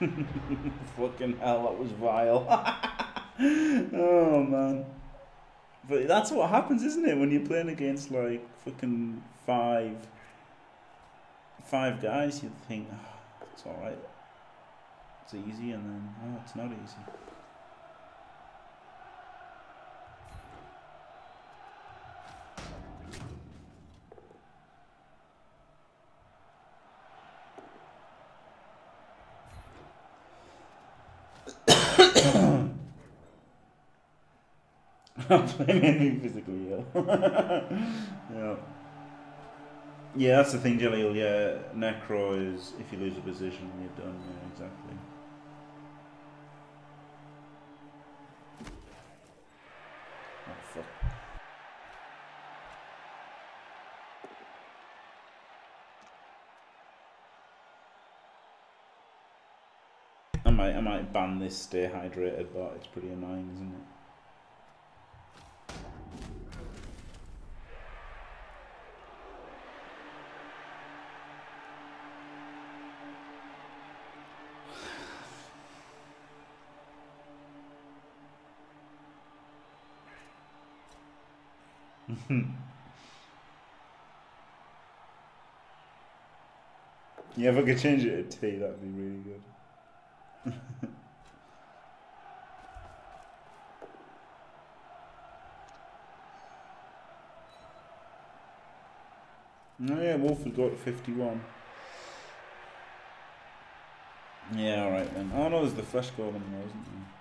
Fucking hell, that was vile. oh man. But that's what happens, isn't it, when you're playing against like fucking five five guys, you think, oh, it's alright. It's easy and then oh it's not easy. I'm playing anything physically ill. yeah. Yeah, that's the thing, Jaleel. Yeah, Necro is if you lose a position, you're done. Yeah, exactly. Oh, fuck. I might, I might ban this stay hydrated, but it's pretty annoying, isn't it? Yeah, if I could change it to T, that'd be really good. oh yeah, Wolford got 51. Yeah, alright then. Oh no, there's the flesh golem there, isn't there?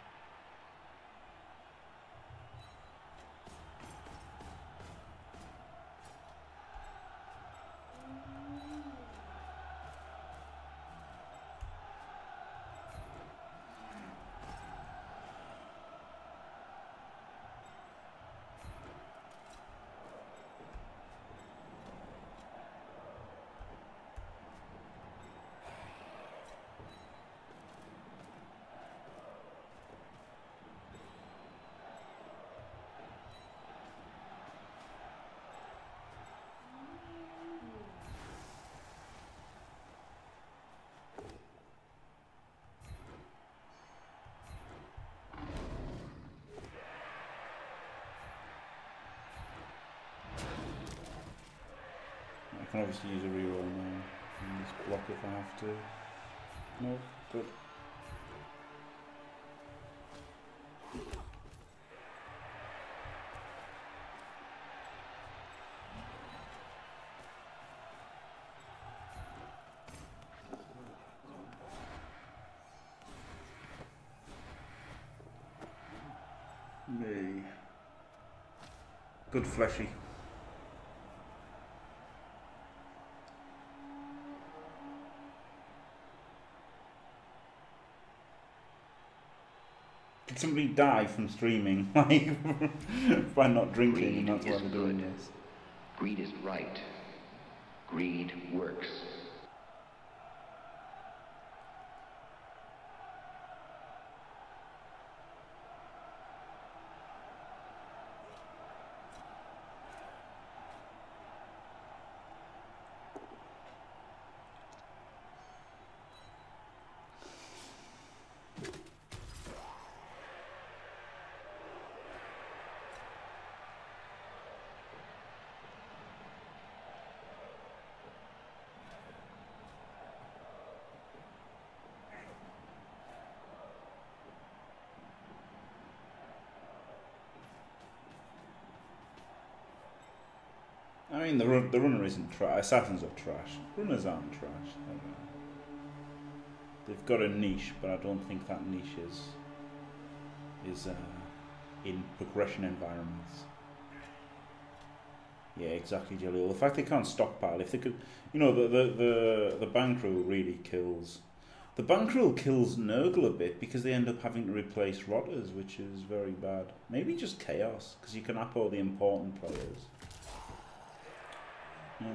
Use a reroll now. And just block if I have to. No, good. Good fleshy. Somebody die from streaming? Like, by not drinking, Greed and that's why they're doing this. Greed is right. Greed works. I mean, the run, the runner isn't trash. Assassins are trash. Runners aren't trash. They're, uh, They've got a niche, but I don't think that niche is is uh, in progression environments. Yeah, exactly, Jaleel. The fact they can't stockpile, if they could, you know, the the the, the Bank rule really kills. The Bank rule kills Nurgle a bit because they end up having to replace Rotters, which is very bad. Maybe just Chaos, because you can up all the important players. Yeah.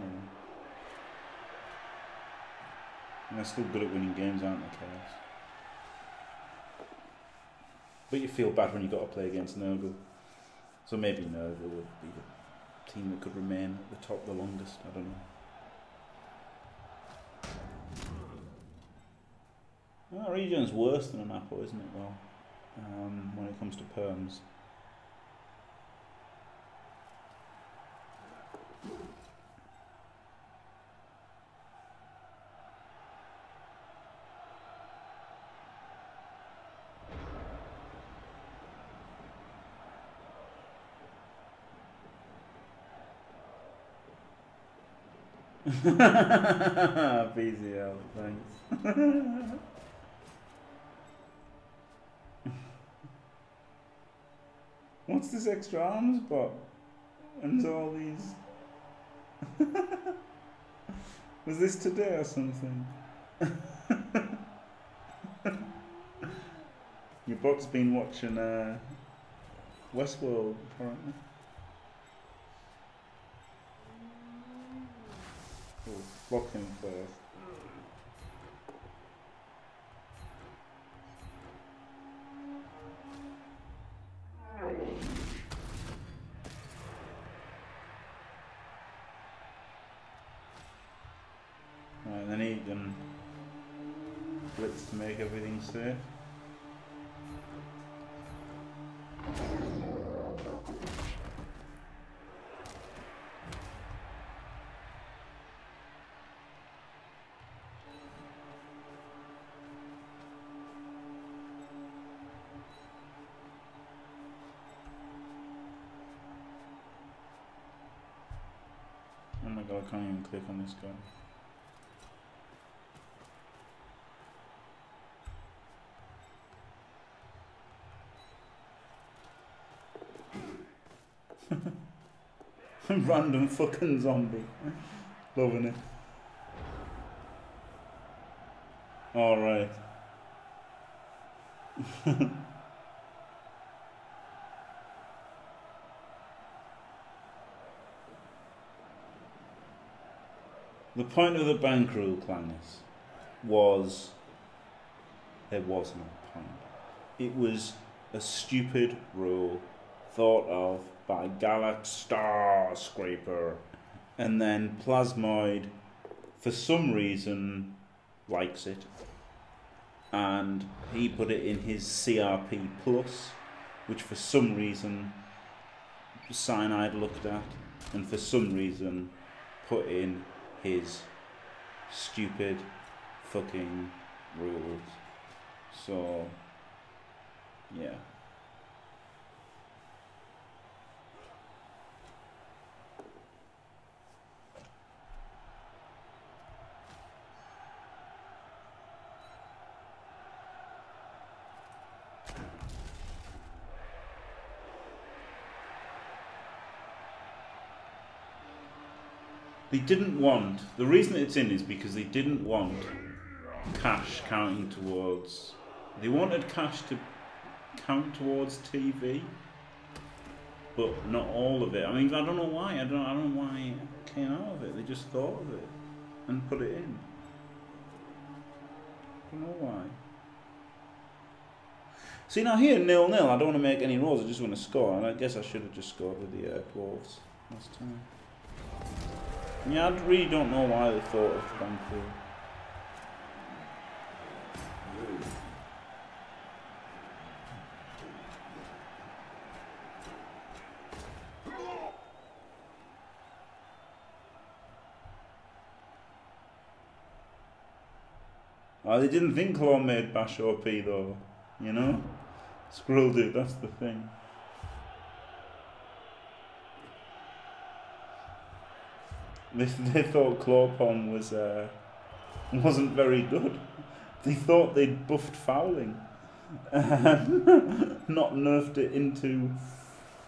And they're still good at winning games, aren't they, Chaos? But you feel bad when you've got to play against Nurgle. So maybe Nurgle would be the team that could remain at the top the longest. I don't know. Well, Regen's worse than an Apple, isn't it, though? Um, when it comes to perms. BZL, thanks. What's this extra arms bot? And all these. Was this today or something? Your bot's been watching uh, Westworld, apparently. Him first. Right, then he can blitz to make everything safe. God, I can't even click on this guy. Random fucking zombie. Loving it. Alright. the point of the bank rule clanners was there was no point. It was a stupid rule thought of by Galax Star Scraper, and then Plasmoid, for some reason, likes it, and he put it in his CRP Plus, which for some reason Cyanide looked at, and for some reason put in his stupid fucking rules. So, yeah. Didn't want, the reason it's in is because they didn't want cash counting towards, they wanted cash to count towards TV, but not all of it. I mean, I don't know why, I don't, I don't know why it came out of it. They just thought of it and put it in. I don't know why. See now here nil nil. I don't want to make any rules. I just want to score, and I guess I should have just scored with the uh, dwarves last time. Yeah, I really don't know why they thought of Banfield. Oh, they didn't think Claw made Bash OP though, you know? Scroll dude, that's the thing. They, they thought Clawpon was uh, wasn't very good. They thought they'd buffed fouling, not nerfed it into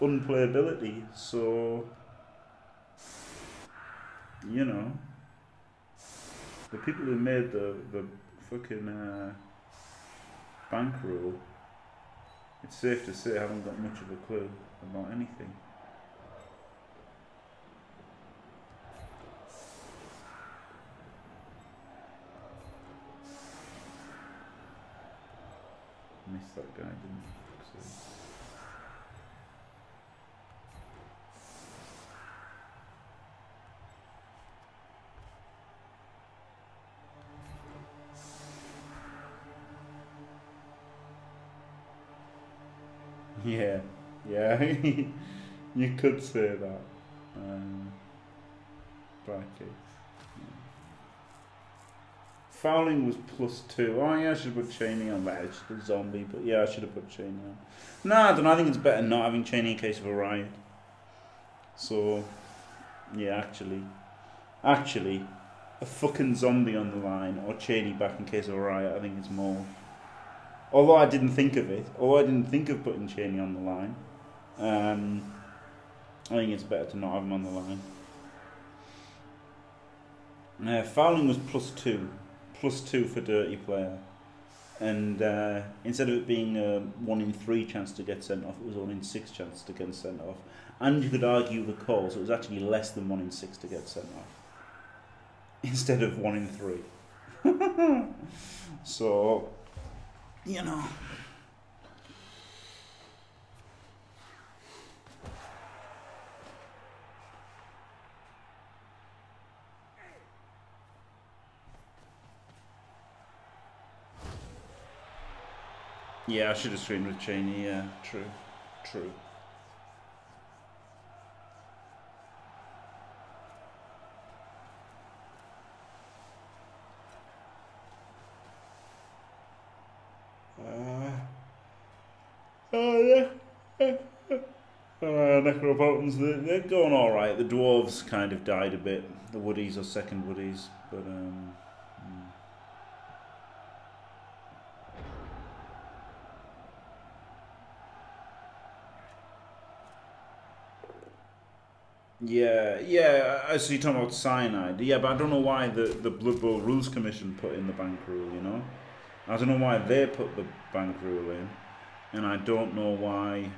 unplayability. So you know, the people who made the the fucking uh, bank rule, it's safe to say I haven't got much of a clue about anything. Missed that guy, didn't I? Yeah, yeah, you could say that. Um, brackets. Fouling was plus two. Oh yeah, I should have put Cheney on that. It's a zombie, but yeah, I should have put Cheney on. No, I don't know. I think it's better not having Cheney in case of a riot. So, yeah, actually, actually, a fucking zombie on the line or Cheney back in case of a riot. I think it's more. Although I didn't think of it, although I didn't think of putting Cheney on the line, um, I think it's better to not have him on the line. Uh, fouling was plus two, plus two for dirty player, and uh, instead of it being a one in three chance to get sent off, it was one in six chance to get sent off. And you could argue the call, so it was actually less than one in six to get sent off, instead of one in three. so, you know. Yeah, I should have screened with Cheney. Yeah, true, true. Uh, oh yeah. Uh, Necropotens, they're, going all right. The dwarves kind of died a bit. The woodies are second woodies, but um, Yeah, yeah. I see. Talking about cyanide. Yeah, but I don't know why the the Blood Bowl Rules Commission put in the bank rule. You know, I don't know why they put the bank rule in, and I don't know why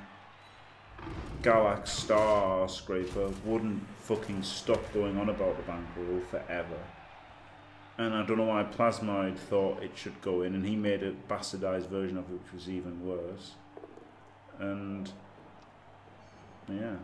Galax Star Scraper wouldn't fucking stop going on about the bank rule forever. And I don't know why Plasmoid thought it should go in, and he made a bastardized version of it, which was even worse. And yeah.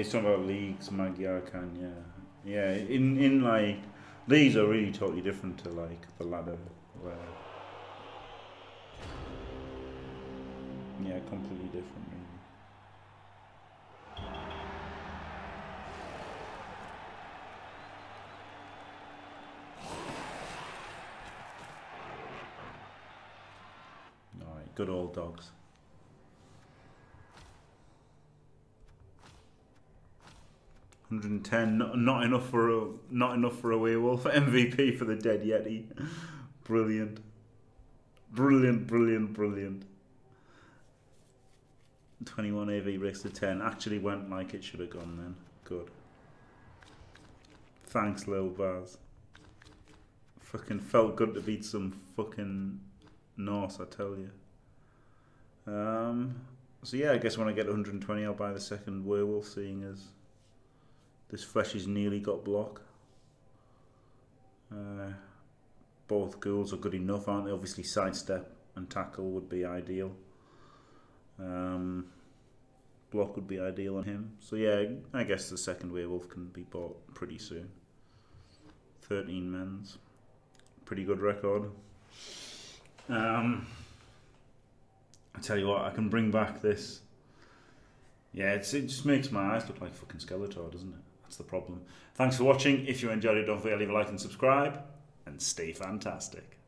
He's talking about leagues, Magyar can, yeah. Yeah, in, in like, these are really totally different to like the ladder where, yeah, completely different. Alright, good old dogs. Hundred and ten, not, not enough for a not enough for a werewolf. MVP for the dead yeti, brilliant, brilliant, brilliant, brilliant. Twenty-one AV race to ten actually went like it should have gone. Then good. Thanks, Lil Baz. Fucking felt good to beat some fucking Norse, I tell you. Um, so yeah, I guess when I get 120, I'll buy the second werewolf, seeing as this flesh has nearly got block. Uh, both ghouls are good enough, aren't they? Obviously, sidestep and tackle would be ideal. Um, block would be ideal on him. So yeah, I guess the second werewolf can be bought pretty soon. 13 men's. Pretty good record. Um, I tell you what, I can bring back this. Yeah, it just makes my eyes look like fucking Skeletor, doesn't it? That's the problem. Thanks for watching. If you enjoyed it, don't forget to leave a like and subscribe. And stay fantastic.